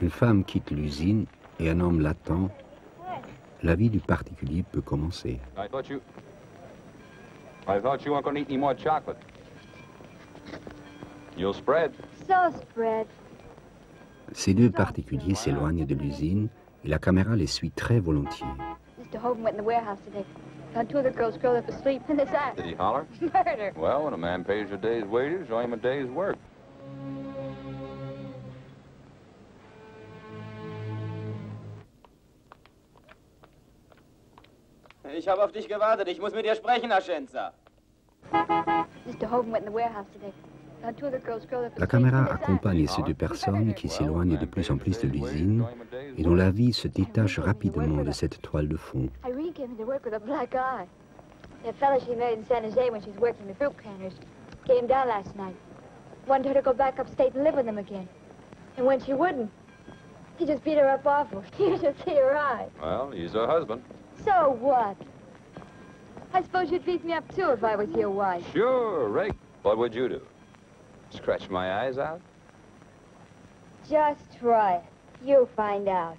Une femme quitte l'usine et un homme l'attend. La vie du particulier peut commencer. I thought you... I thought you weren't going to eat any more chocolate. You'll spread. So spread. Ces deux particuliers s'éloignent de l'usine et la caméra les suit très volontiers. Mr. Hogan went in the warehouse today. Found two of the girls curled up asleep in his ass. Did he holler? Murder. Well, when a man pays a day's wages, show him a day's work. Ich habe auf dich gewartet. Ich muss mit dir sprechen, La caméra accompagne ces deux personnes qui s'éloignent de plus en plus de l'usine et dont la vie se détache rapidement de cette toile de fond. Irene came into work with a black eye. That fella she married in San Jose when she was working the fruit canners came down last night. Wanted her to go back upstate and live with him again. And when she wouldn't, he just beat her up awful. You should see her eye. Well, he's her husband. So what? I suppose you'd beat me up too if I was your wife. Sure, Ray. What would you do? Scratch my eyes out? Just try it. You'll find out.